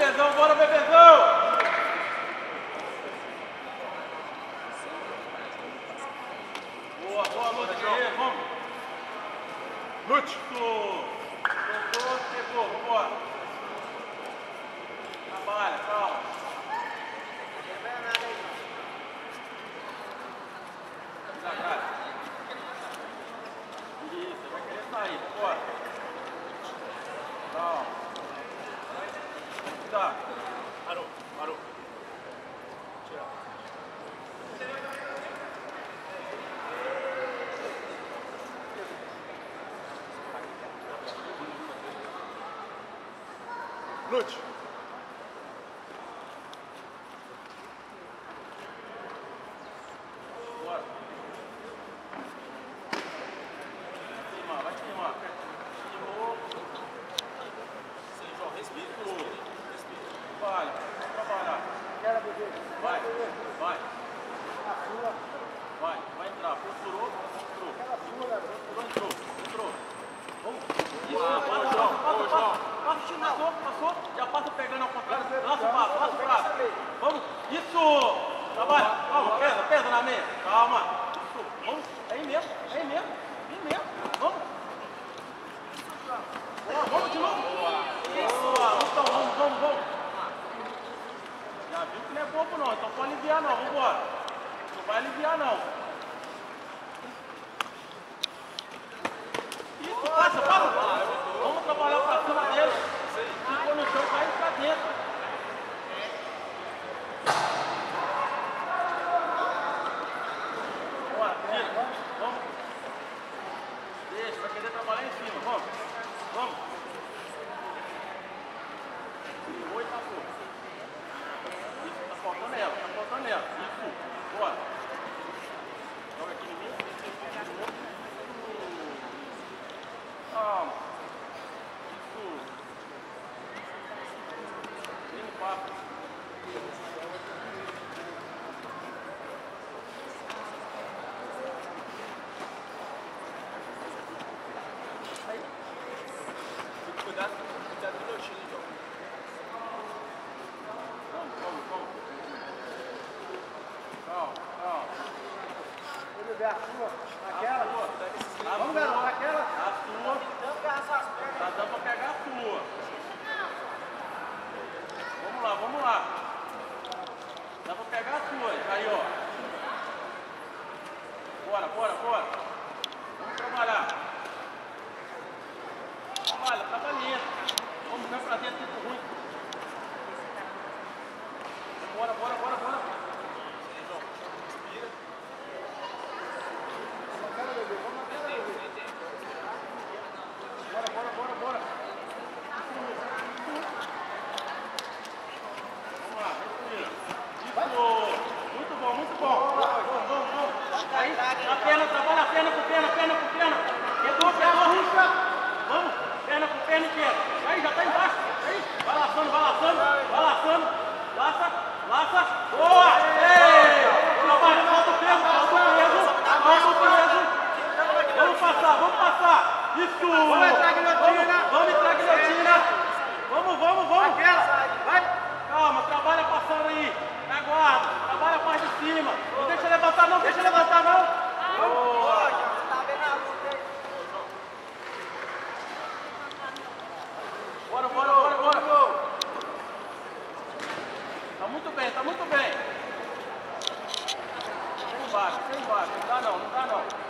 Bebezão, bora, Bebezão! Lute. Bora. Queimar, vai queimar. De novo. Isso aí, João. Respira, respira. Respira. Trabalha. Trabalhar. Quero beber. Vai, vai. Vai, vai entrar. Procurou, entrou. Procurou, entrou. Entrou. Vamos. Ah, passou, passou, já passa pegando ao contrário, lança o passo, lança o passo. Vamos, isso! Trabalha, Vamos, pesa, pesa na meia, calma. Aquela? Vamos, garoto, aquela. Pega as aí ó. Bora, bora, bora. Isso! Vamos entrar, guilhotina! Vamos entrar, guilhotina! Vamos, vamos, vamos! Aquela! Vai! Calma, trabalha passando aí! Aguarda! Trabalha a parte de cima! Não deixa levantar não, deixa levantar não! Boa! Bora, bora, bora! Tá muito bem, tá muito bem! Sem embarque, sem embarque, não dá não, não dá não!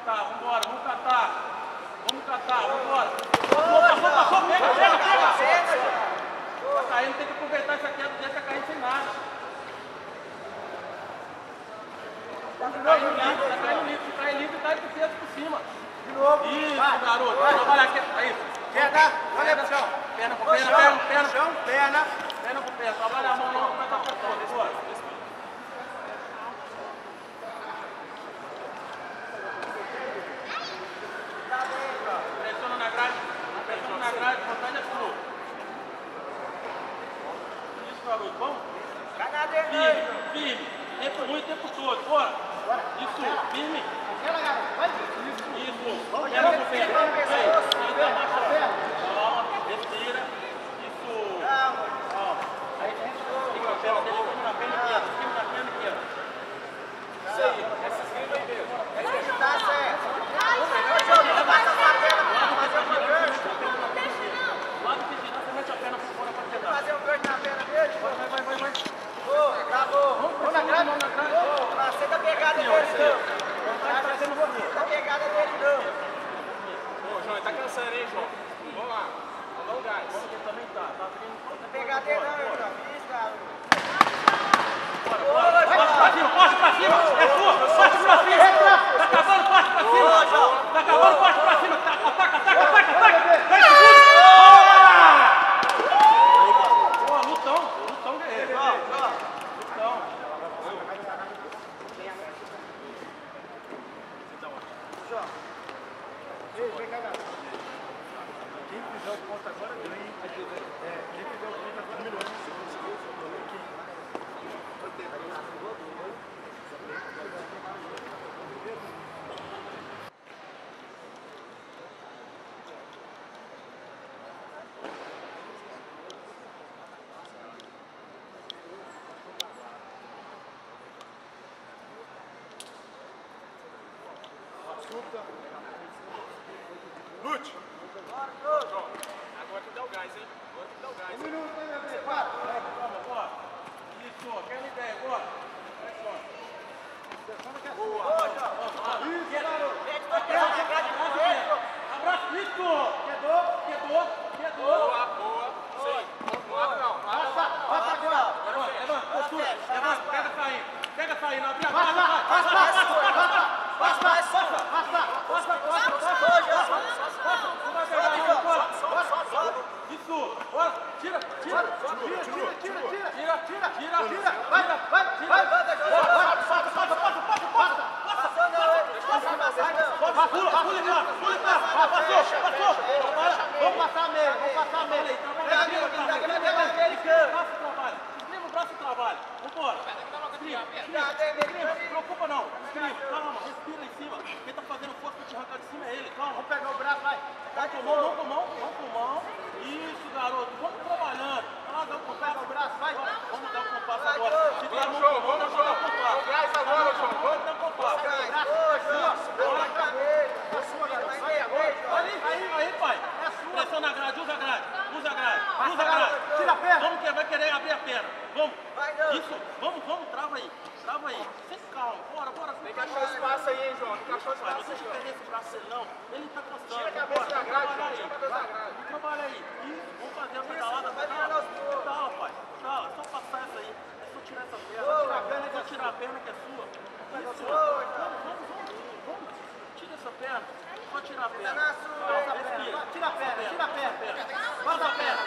catar, vambora, vamos catar. Vamos catar, vambora. Boa, passou, passou, pega, pega, pega. Tá caindo, tem que aproveitar essa queda, deixa cair sem nada. Tá caindo livre, tá caindo livre. Tá se cair livre, cai por passou, por cima. De novo. Isso, vai, garoto. Vai. Trabalha aqui. Aí. Perna, olha pro chão. Perna com perna, perna, passou, Chão, perna. Perna com perna. Trabalha a mão, não, vai dar pra toda. Bora. É firme, firme. Tempo ruim o tempo todo. Bora. Isso, firme. Lute! Agora que dá o gás, hein? Agora que dá o gás. Um minuto, né, meu bem? Quatro. Bora, bora. Isso, aquela ideia, bora. Vai fora. Boa! Isso, garoto! Abraço, isso! Quedou, quedou, quedou. Boa, boa. Vai, pula, pula, pula, pula, passou, passou. Vamos passar mesmo, vamos passar mesmo. Pega aqui, pega aqui, pega aqui. trabalho. Escreva o braço e trabalho. Vambora. Escreva, escreva, não se preocupa não. Escreva, calma, respira em cima. Quem tá fazendo força pra te arrancar de cima é ele, calma. Vamos pegar o braço, vai. Vai com mão, mão com mão, mão com mão. Isso, garoto. Vamos Encaixou espaço aí, hein, João? Encaixou espaço. Mas você fica nesse bracelão, ele tá cansado. Tira a cabeça da grade, João. Então, tira a cabeça da grade. Trabalha aí. Vamos fazer a pedalada. Vai virar nós duas. Tá, rapaz. Tá, só passar essa aí. É só tirar essa perna. Tira a perna que é tirar a perna que é sua. Vamos, vamos, vamos. Tira essa perna. Só tirar a perna. Tira a perna, tira a perna. Bota a perna.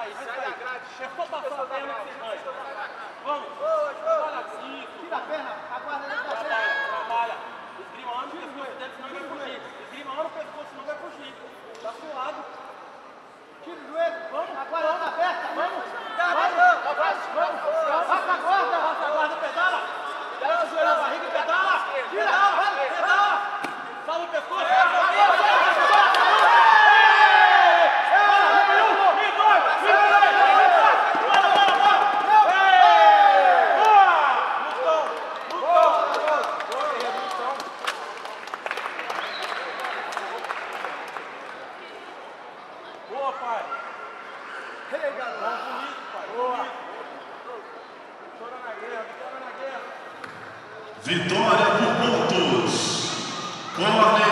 aí, vai sair. É só passar a perna que vocês arranha. Vamos. Trabalha. Tira a perna, aguarda ele Trabalha, trabalha. Esgrima lá no pescoço dele, senão vai fugir. Esgrima lá no pescoço, senão vai fugir. Tá suado. Tira o joelho. Vamos. Agora vamos. perna Vamos. vai vai Vamos. Passa a guarda. Passa a guarda, pedala. Pega o joelho na barriga e pedala. Tira. Chora na guerra, na guerra. Vitória por pontos. Corner